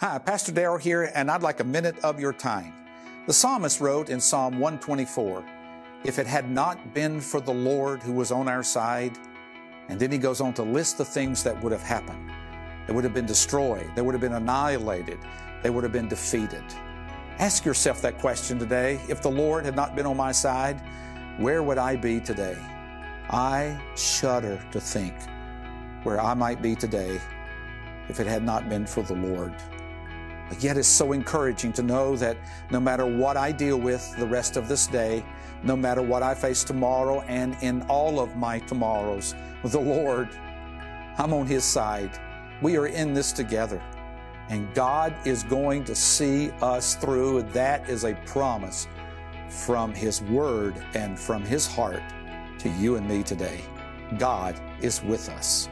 Hi, Pastor Darrell here, and I'd like a minute of your time. The psalmist wrote in Psalm 124, If it had not been for the Lord who was on our side, and then he goes on to list the things that would have happened. They would have been destroyed, they would have been annihilated, they would have been defeated. Ask yourself that question today. If the Lord had not been on my side, where would I be today? I shudder to think where I might be today if it had not been for the Lord. But yet it's so encouraging to know that no matter what I deal with the rest of this day, no matter what I face tomorrow and in all of my tomorrows, with the Lord, I'm on His side. We are in this together. And God is going to see us through. That is a promise from His Word and from His heart to you and me today. God is with us.